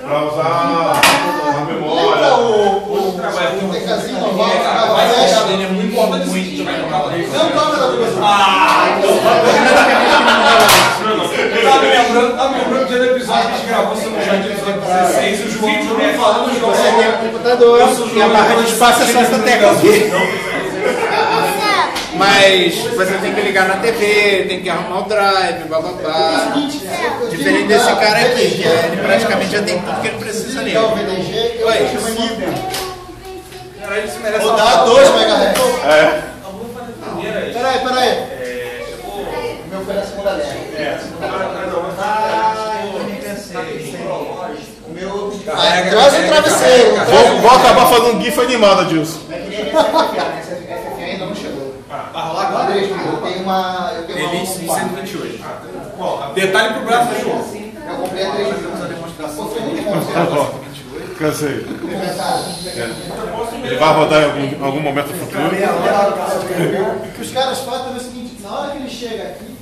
Pra usar a memória. Tem casinho normal, flecha. Ele é muito, muito, Não câmera do meu Tá me lembrando, tá me lembrando do episódio que a gente gravou sobre o Jardim dos Episódio 16, o João Júnior falando, o João Você tem um computador, e a barra de espaço é só essa tecla aqui. Mas você tem que ligar na TV, tem que arrumar o drive, bababá. Diferente desse cara aqui, que é- ele praticamente já tem tudo que ele precisa nele. Oi. Caralho, isso merece Vou dar pausa. 2 MHz. É. Peraí, peraí. Me oferece segunda leve. Ah, eu nem pensei. O meu. Ah, traz o travesseiro. Vou, vou acabar fazendo um GIF animado disso. Mas queria ver se FFA, né? Se FFA ainda Vai rolar agora? Eu tenho uma. Eu tenho uma. Elite 128. Detalhe pro braço do João. Eu comprei a 3 mil. demonstração. Foi muito bom. Cansei. Ele vai rodar em algum, algum momento futuro. O que os caras fazem é o seguinte: na hora que ele chega aqui,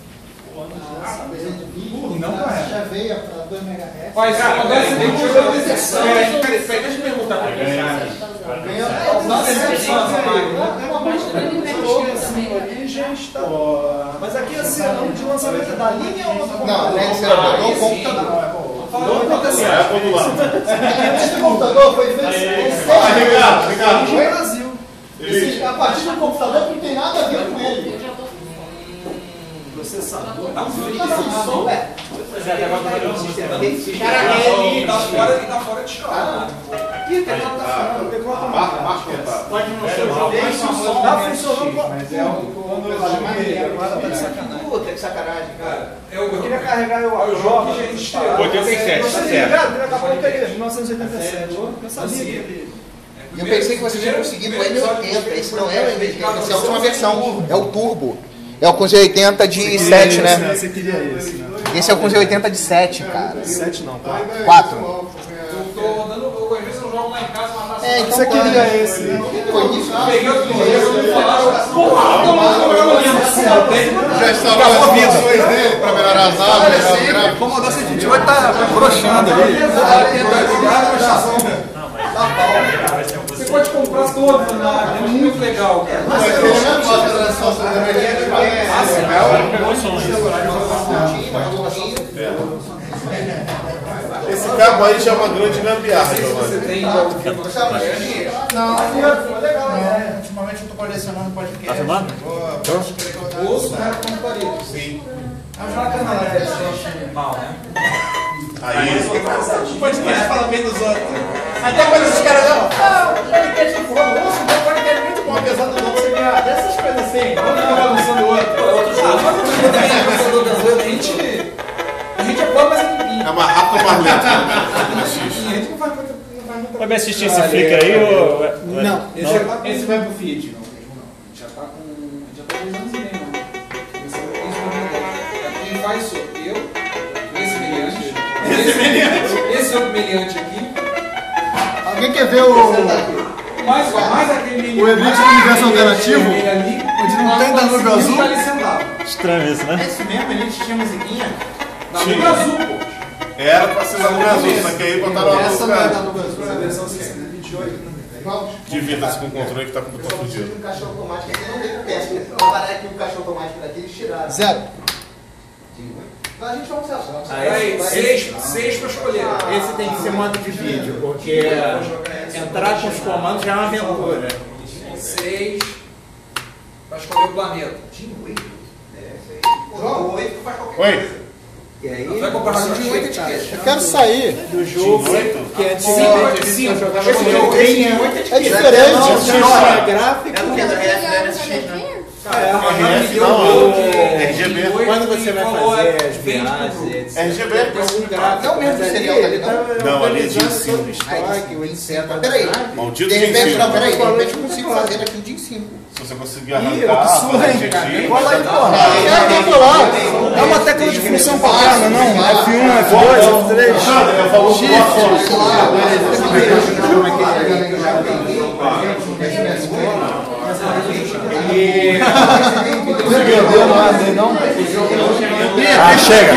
não já veio para 2 MHz. Mas se acontece dentro de uma decepção. Peraí, peraí, deixa eu perguntar essa máquina. É uma já está. Mas aqui assim, o nome de lançamento é da linha ou do Não, né? Você botou o computador. É quando lá. Esse computador foi feito Ah, Ricardo, Ricardo. no Brasil. Esse- A partir do computador não tem nada a ver com ele. Processador. E tá fora, e tá. Fora de escala. Marca, marca contato. Tá funcionando quando eu agora tá sacanagem. Puta, que sacanagem, cara. Eu, queria carregar o o jogo que a gente estreou. 87, tá Você certo. Ele acabou de pegar, 1987. Eu sabia que ele. Eu pensei que você tinha conseguido o M80. Esse não é o M80, essa é a última versão. É o Turbo. É o com Z80 de 7, né? Você queria esse, né? Esse é o com Z80 de 7, cara. 7 não, 4. 4. Lá em casa, mas É, então Você tá. queria esse, né? Foi isso? peguei o primeiro e falaram, porra, eu não lembro. Já instalou as funções dele pra melhorar as melhorar o. O Commodore 128 tá broxando ali. Você pode comprar todo, né? É muito legal, cara. Esse cabo aí já é uma grande gambiarra, Você Giovanni. tem ao vivo no podcast. Não, foi legal. Não, ultimamente eu tô colecionando podcast. Tá filmando? Ouço, né? Como parede. Sim. É bacana, né? Mal, né? Aí, O podcast fala bem dos outros. Até quando esses caras falam, ah, o podcast é é? A gente não não Vai me assistir esse flick aí ou. Não, Esse, já tá- esse vai pro feed. Não, não. A gente já tá com. A gente já tá dois anos e meio, não. 2010. Quem faz sou eu, esse meliante. Esse, esse outro meliante aqui. Alguém quer ver o. Mais, mais aquele menino. O Elite do Universo Alternativo, onde não tem Danúbio Azul. Estranho isso, né? Esse mesmo, ele tinha musiquinha. Danúbio azul, pô. Era pra ser no azul, só que aí botaram a Essa não é da. Nubia Azul, é a versão 28. Divirta-se com o controle que tá com o botão fudido. Um caixa automático aqui não tem peça. Trabalhar aqui um caixa automático daqui, eles tiraram. Zero. A gente vai usar. Aí, seis, seis pra escolher. Esse tem que ser modo de vídeo, porque entrar com os comandos já é uma aventura. Seis pra escolher o planeta. João, oito faz qualquer Oi? E aí, Vai comprar de oito tá- Eu quero sair. do jogo que antigamente a gente Cinco. só jogava Esse com jogo letrinha. É diferente. Não tinha gráfico. RF não, RGB. Quando você vai fazer as viagens, etc. RGB. tem algum gráfico. Não, mesmo mas serial ali não. Não, ali é de todo o estoque, o etc. Peraí. Maldito De repente, ensino. não, peraí. De repente eu consigo fazer aqui o dia em cinco. Se você conseguir Ih, arrancar, absurdo, fazer hein, jeitinho. Cola aí, porra. É, tem que lá. É uma tecla de função qualquer, não é não? F1, F2, F3. Eu falo é Ele. Ah, chega.